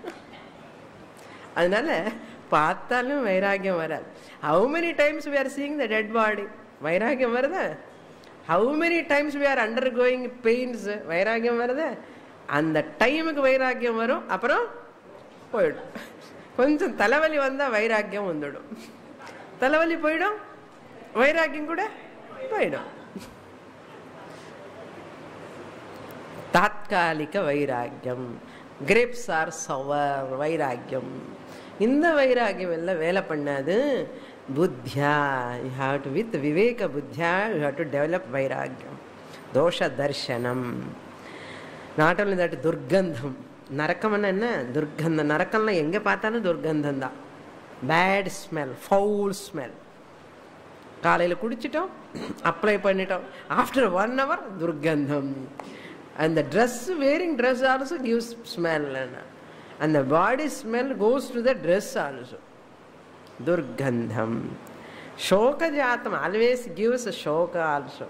அதனால பார்த்தாலும் வைராக்கியம் வராது. How many times we are seeing the dead body வைராக்கியம் வருதா? How many times we are undergoing pains வைராக்கியம் வருதா? அந்த டைமுக்கு வைராக்கியம் வரும். அப்புறம் போயிடும். கொஞ்சம் தலைவலி வந்தால் வைராக்கியம் வந்துடும். தலைவலி போயிடும். వైరాగ్యం கூட పోయినాం தாத்காலிக வைராக்கியம். கிரேப்ஸ் ஆர் சவர் வைராக்கியம். இந்த வைராக்கியம் எல்லாம் வேலை பண்ணாது. புத்தியா யூ ஹாவ் டு வித் விவேக புத்தியா யூ ஹாவ் டு டெவலப் வைராக்கியம். தோஷ தர்ஷனம். நாட் ஓன்லி தட் துர்கந்தம் நரக்கம்னா என்ன? துர்கந்தம் நரக்கம்லாம் எங்கே பார்த்தாலும் துர்கந்தம் தான் பேட் ஸ்மெல் ஃபவுல் ஸ்மெல் காலையில் குடிச்சிட்டோம் அப்ளை பண்ணிட்டோம். ஆஃப்டர் ஒன் ஹவர் துர்கந்தம். அந்த dress wearing dress also gives smell அந்த body smell goes to the dress also துர்கந்தம். சோகஜாத்தம் ஆல்வேஸ் கிவ்ஸ் ஷோக ஆல்சோ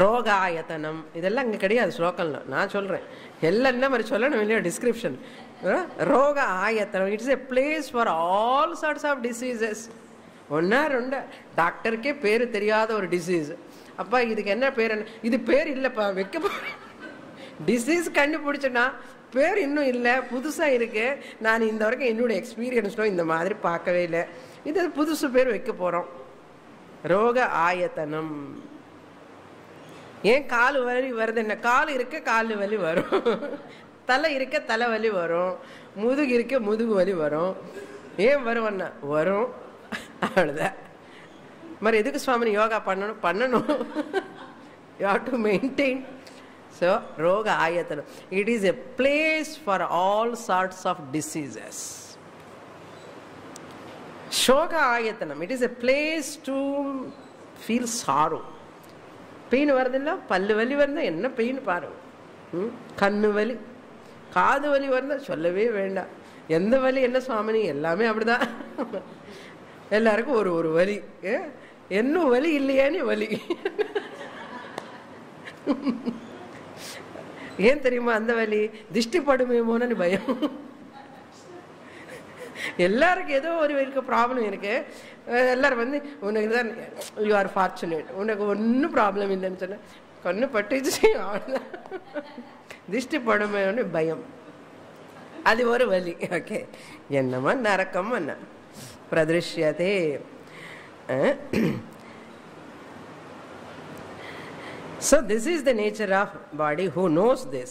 ரோகாயத்தனம் இதெல்லாம் அங்கே கிடையாது ஸ்லோகம்ல. நான் சொல்கிறேன் எல்லாம் என்ன மாதிரி சொல்லணும் இல்லையா டிஸ்கிரிப்ஷன் ரோக ஆயத்தனம் it's a place for all sorts of diseases ஒன்றா ரெண்டா. டாக்டருக்கே பேர் தெரியாத ஒரு டிசீஸ் அப்பா இதுக்கு என்ன பேர்? என்ன இது பேர் இல்லைப்பா வைக்க டிசீஸ் கண்டுபிடிச்சனா பேர் இன்னும் இல்லை புதுசாக இருக்கு. நான் இந்த வரைக்கும் என்னோடய எக்ஸ்பீரியன்ஸும் இந்த மாதிரி பார்க்கவே இல்லை. இது புதுசு பேர் வைக்க போகிறோம் ரோக ஆயத்தனம். ஏன் கால் வலி வருது என்ன? கால் இருக்க கால் வலி வரும். தலை இருக்க தலை வலி வரும். முதுகு இருக்க முதுகு வலி வரும். ஏன் வருவன்னா வரும். அவ்வளோதான் மாதிரி எதுக்கு స్వామిని யோகா பண்ணணும்? பண்ணணும். You have to maintain so రోగ ఆయతలు it is a place for all sorts of diseases శోక ఆయతనం it is a place to feel sorrow pain வருதுன்னா பல்லு வலி வந்தால் என்ன பெயின் பாரு. கண்ணு வலி. காது வலி வருந்தால் சொல்லவே வேண்டாம். எந்த வலி? என்ன சுவாமினி எல்லாமே அப்படிதான். எல்லாருக்கும் ஒரு ஒரு வலி. ஏ? இன்னும் வலி இல்லையானே வலி. ஏன் தெரியுமா அந்த வலி? திஷ்டி படுமேமோன்னு பயம். எல்லாருக்கும் ஏதோ ஒரு இருக்க ப்ராப்ளம் இருக்கு. எல்லாரும் வந்து உனக்கு தான் யூ ஆர் ஃபார்ச்சுனேட் உனக்கு ஒன்றும் ப்ராப்ளம் இல்லைன்னு சொன்னேன் கண்ணு பட்டுச்சு அவ்வளோதான் திஷ்டி பயம். அது ஒரு வலி. ஓகே என்னமா நரக்கம் என்ன. प्रदृश्यते। So this is the nature of body who knows this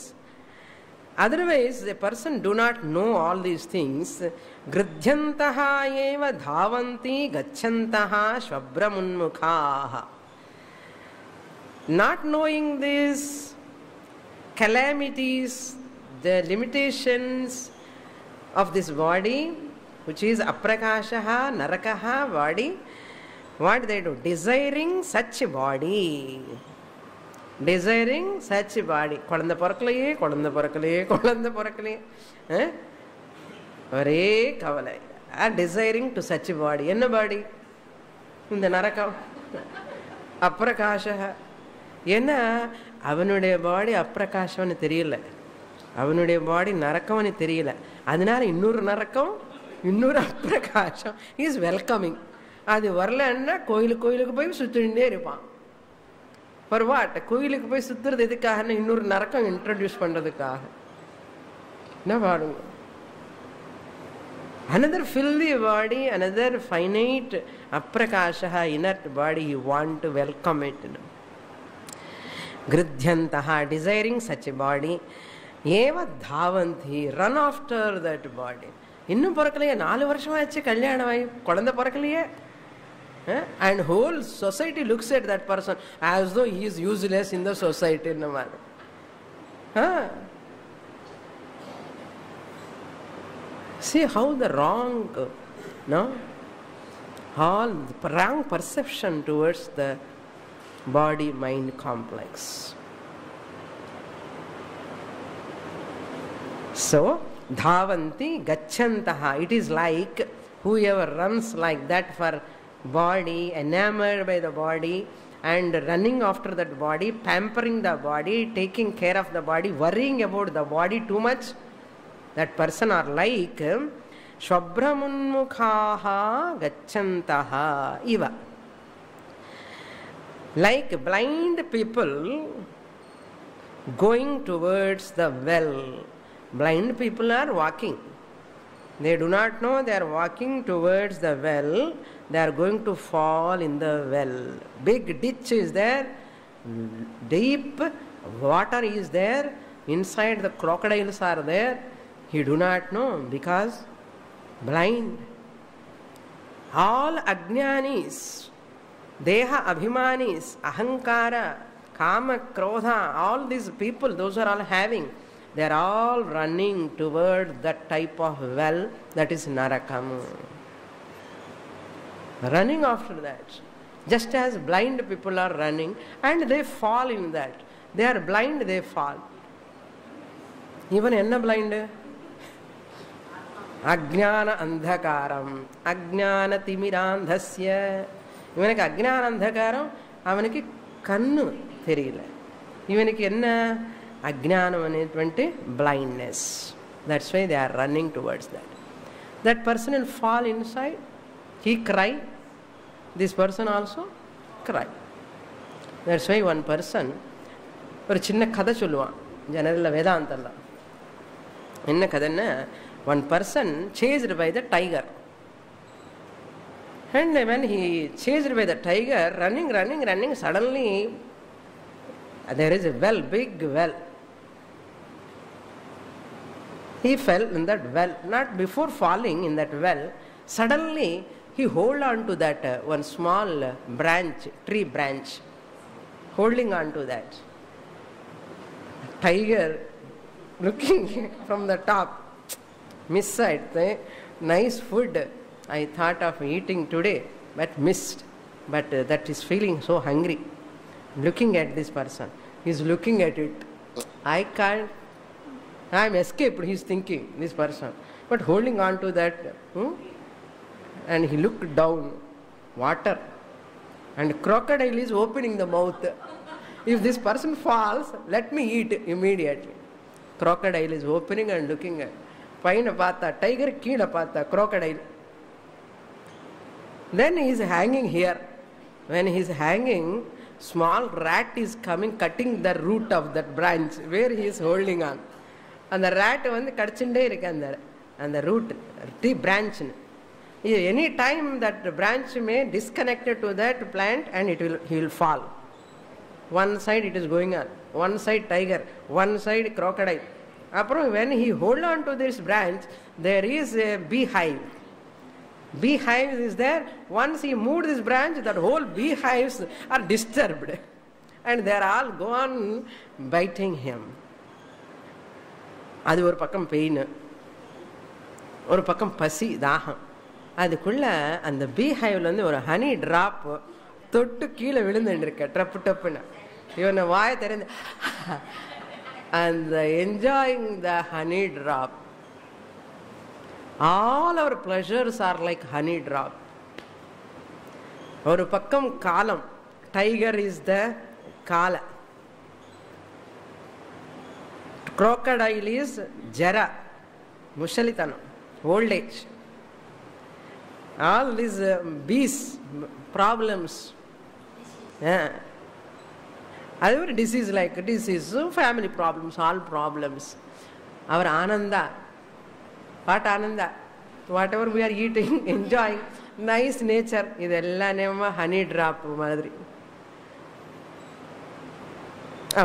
otherwise a person do not know all these things गृध्यंतः एव धावंती गच्छंतः श्वभ्रमुन्मुखाः not knowing this calamities the limitations of this body which is aprakashaha, narakaha body, what they do? Desiring such body. Desiring such body குழந்த பிறக்கலையே குழந்த பிறக்கலையே குழந்த பிறக்கலையே. ஒரே கவலை. டிசைரிங் டு சச் பாடி என்ன பாடி இந்த நரக்கம் அப்பிரகாஷ ஏன்னா அவனுடைய பாடி அப்பிரகாஷம்னு தெரியல. அவனுடைய பாடி நரக்கம்னு தெரியல. அதனால இன்னொரு நரக்கம் இன்னொரு அப்பிரகாஷம் இஸ் வெல்கமிங் அது வரலன்னா கோயிலுக்கு கோயிலுக்கு போய் சுற்றிகிட்டே இருப்பான் ஃபார் வாட் கோயிலுக்கு போய் சுத்துறது எதுக்காகன்னு இன்னொரு நரக்கம் இன்ட்ரடியூஸ் பண்றதுக்காக என்ன பாடுங்க another filthy body another finite aprakasha inert body you want to welcome it gridhyantaha desiring such a body eva dhavanti run after that body இன்னும் பிறக்கலையே நாலு வருஷமாச்சு கல்யாணம் ஆகி குழந்தை பிறக்கலையே and whole society looks at that person as though he is useless in the society in the matter. Huh? See how the wrong, no? All the wrong perception towards the body mind complex. So, dhavanti gachantaha. It is like whoever runs like that for body, enamored by the body, and running after that body, pampering the body, taking care of the body, worrying about the body too much, that person are like Shvabramunmukhaha Gachantaha Iva. Like blind people going towards the well. Blind people are walking. They do not know they are walking towards the well they are going to fall in the well. Big ditch is there, deep water is there, inside the crocodiles are there. He do not know because blind. all Ajnanis, Deha Abhimanis, Ahankara, Kama, Krodha, all these people, those are all having, they are all running toward that type of well that is Narakam. Running after that. Just as blind people are running and they fall in that. They are blind, they fall. Even என்ன blind? அஜான அந்தகாரம் அஜான திமிராந்தஸ்ய இவனுக்கு அஜான அந்தகாரம் அவனுக்கு கண்ணு தெரியல இவனுக்கு என்ன అజ్ఞానం అనేటువంటి blindness that's why they are running towards that that person will fall in side he cry this person also cry that's why one person ஒரு சின்ன கதை சொல்லுவான் ஜெனரலில் வேதாந்தல்ல என்ன கதைன்னா one person chased by the tiger and when he chased by the tiger running running running suddenly there is a well, big well. he fell in that well. Not before falling in that well, suddenly he hold on to that uh, one small uh, branch, tree branch, holding on to that. Tiger looking from the top, miss the nice food I thought of eating today, but missed. But uh, that is feeling so hungry looking at this person. He's looking at it. I can't, I'm escaped, he's thinking, this person. But holding on to that, hmm? and he looked down, water, and crocodile is opening the mouth. If this person falls, let me eat immediately. Crocodile is opening and looking at. பையனை பார்த்தா tiger கீழே பார்த்தா crocodile. Then he is hanging here. When he is hanging, small rat is coming cutting the root of that branch where he is holding on அந்த rat வந்து கடிச்சுட்டே இருக்கு அந்த அந்த root the பிரான்ச்னு any time that branch may disconnected to that plant and it will he will fall one side it is going on one side tiger one side crocodile அப்புறம் when he hold on to this branch there is a B ஹைவ் beehives is there. Once he moved this branch, that whole beehives are disturbed. And they are all gone biting him. அது ஒரு பக்கம் pain ஒரு பக்கம் பசி தாகம். அதுக்குள்ளே அந்த பீஹைவ்ல வந்து ஒரு ஹனி ட்ராப்பு தொட்டு கீழே விழுந்துருக்க டப்பு டப்புன்னு. இவனை வாய தெரிந்து அந்த enjoying the honey drop all our pleasures are like honey drop ஒரு பக்கம் காலம் டைகர் இஸ் த காலை. Crocodile is jara முஷலித்தனம் old age all this bees problems அது ஒரு disease like டிசீஸும் family problems all problems our Ananda what Ananda whatever we are eating enjoying nice nature இதெல்லாம் நம்ம honey drop மாதிரி.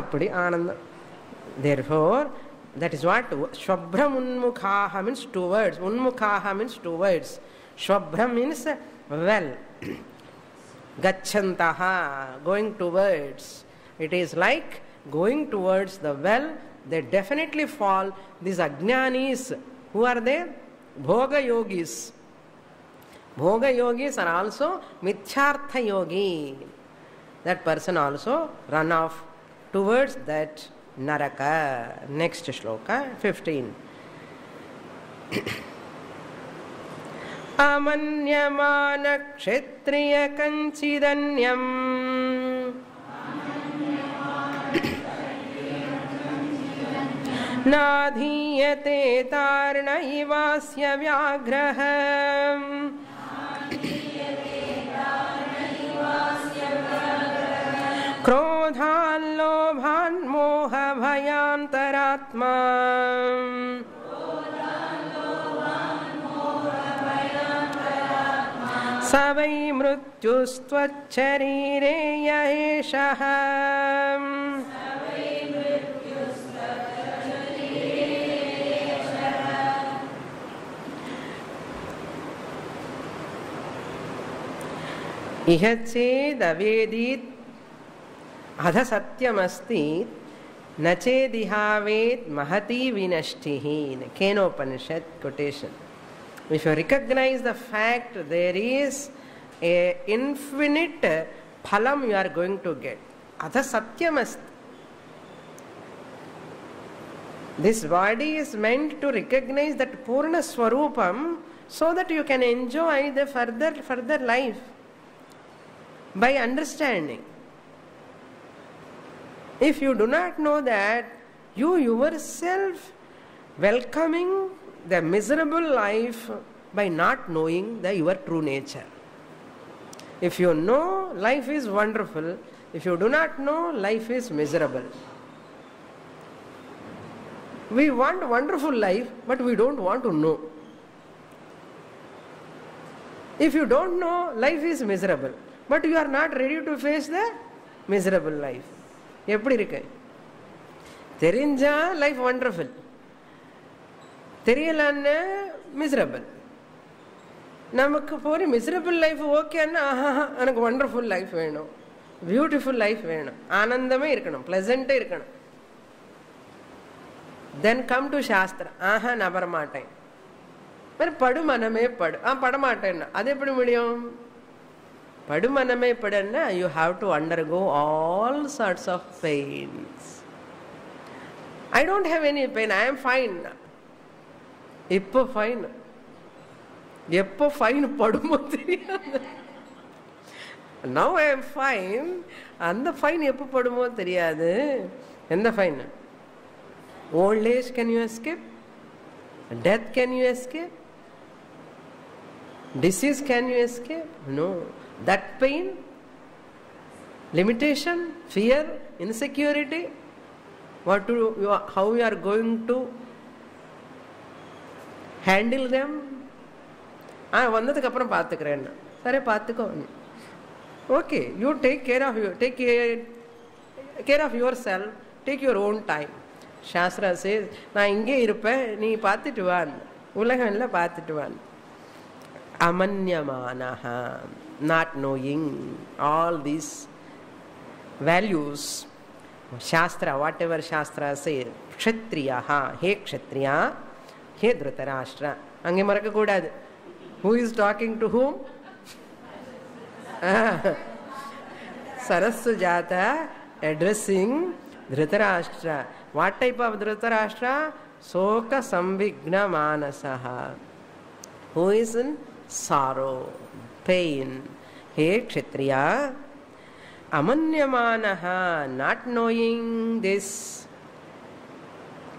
அப்படி ஆனந்தம். Therefore, that is what Shvabhram Unmukhaha means towards. Unmukhaha means towards. Shvabhram means well. Gachantaha, going towards. It is like going towards the well. They definitely fall. These ajnanis, who are they? Bhoga yogis. Bhoga yogis are also mithyartha yogi. That person also run off towards that नरक next श्लोक fifteen अमन्यमान fifteen अमन्यमानक्षत्रियकञ्चिदन्यम् नाधीयते तार्ण इवास्य व्याघ्रः। क्रोधाल्लोभान्मोहभयान्तरात्मा स वै मृत्युस्त्वच्छरीरे य एषः इह अध सत्यमस्ति न चेदिहावेत् महती विनष्टिः Kenopanishad quotation if you recognize the fact there is a infinite phalam you are going to get adha satyamasti this body is meant to recognize that purna swarupam so that you can enjoy the further further life by understanding if you do not know that you yourself welcoming the miserable life by not knowing the your true nature. If you know life is wonderful if you do not know life is miserable. We want wonderful life but we don't want to know. If you don't know life is miserable but you are not ready to face the miserable life எப்படி இருக்கு? தெரிஞ்சா life wonderful தெரியலன்னு miserable நமக்கு போய் miserable life ஓகேன்னா ஆஹா எனக்கு wonderful life வேணும். பியூட்டிஃபுல் லைஃப் வேணும். ஆனந்தமே இருக்கணும். ப்ளசண்ட்டே இருக்கணும். தென் கம் டு சாஸ்திரம் ஆஹா நான் வரமாட்டேன். படு படுமனமே படு. ஆ படமாட்டேன்னா. அது எப்படி முடியும்? படுமனமே படன்னா you have to undergo all sorts of pains I don't have any pain I am fine இப்போ ஃபைன் எப்போ ஃபைன் படுமோ தெரியாது. நவ் ஐ எம் ஃபைன் அந்த ஃபைன் எப்போ படுமோ தெரியாது. எந்த fine old age can you escape death can you escape disease can you escape no that pain limitation fear insecurity what to you are, how you are going to ah வந்ததுக்கப்புறம் பார்த்துக்கிறேன் சரி பார்த்துக்கோ okay you take care of you take care of your self take your own time Sastra say நான் இங்கே இருப்பேன் நீ பார்த்துட்டு வான் உலகம் எல்லாம் பார்த்துட்டு வான் amanyamanaha, not knowing all these values. Shastra, whatever Shastra say Kshatriya, ha he Kshatriya, he Dhritarashtra. Ange marakakudadu. Who is talking to whom? Sarasujata addressing Dhritarashtra. What type of Dhritarashtra? Soka Samvigna manasah Who is in sorrow? pain. Hey Kshatriya, amanyamanaha, not knowing this,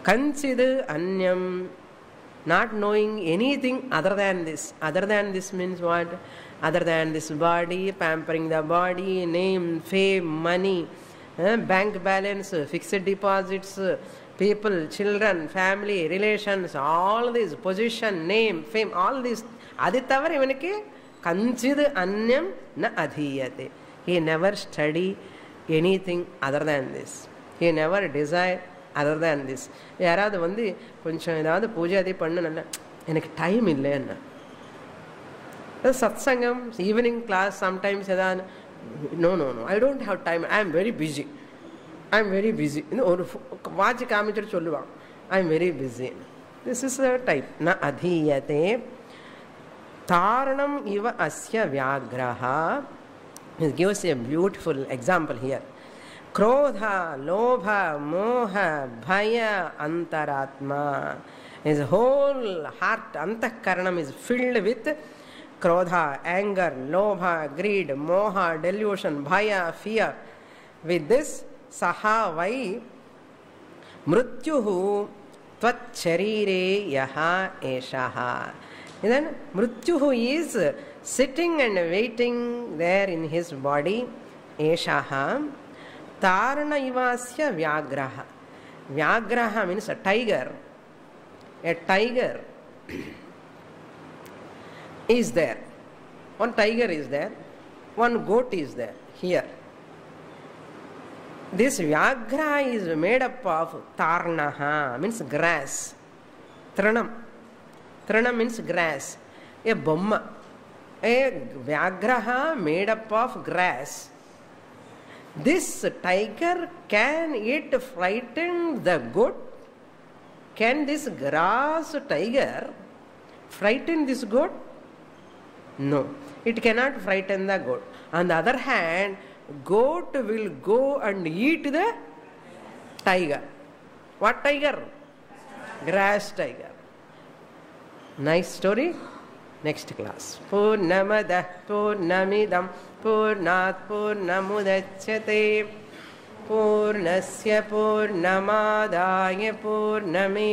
consider anyam, not knowing anything other than this. Other than this means what? Other than this body, pampering the body, name, fame, money, eh, bank balance, fixed deposits, people, children, family, relations, all this, position, name, fame, all this. அது தவிர இவனுக்கு கஞ்சிது அந்நியம் ந அதீயத்தை he never study anything other than this he never desire other than this யாராவது வந்து கொஞ்சம் ஏதாவது பூஜை அதை பண்ணு எனக்கு டைம் இல்லைன்னா. சத் சங்கம் ஈவினிங் கிளாஸ் சம்டைம்ஸ் ஏதாவது no no no I don't have time I am very busy I am very busy ஒரு வாட்ச் காமிச்சிட்டு சொல்லுவான். I am very busy this is a type ந அதீயத்தை Tharanam iva asya vyagraha. He gives a beautiful example here. Krodha, lobha, moha, bhaya, antaratma. His whole heart, antakaranam, is filled with krodha, anger, lobha, greed, moha, delusion, bhaya, fear. With this, saha vai मृत्यु त्वच्छरीरे yaha eshaha. And then Mrityu who is sitting and waiting there in his body, Eshaha, Tarana Ivasya Vyagraha. Vyagraha means a tiger. A tiger is there. One tiger is there. One goat is there here. This Vyagra is made up of Tarnaha, means grass. Tranam tranam means grass a bomma a Vyagraha made up of grass. This tiger can it frighten the goat? Can this grass tiger frighten this goat? No, it cannot frighten the goat. On the other hand, goat will go and eat the tiger. What tiger? Grass tiger. Nice story next class पूर्णमद पूर्णमीद पूर्णमिदं पूर्णात्पूर्णमुदच्छते पूर्णस्य पूर्णमादाय पूर्णमेवावशिष्यते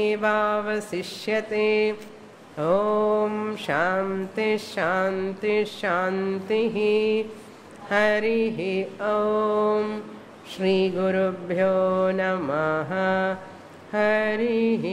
ॐ शान्ति शान्ति शान्तिः हरिः ॐ श्रीगुरुभ्यो नमः हरिः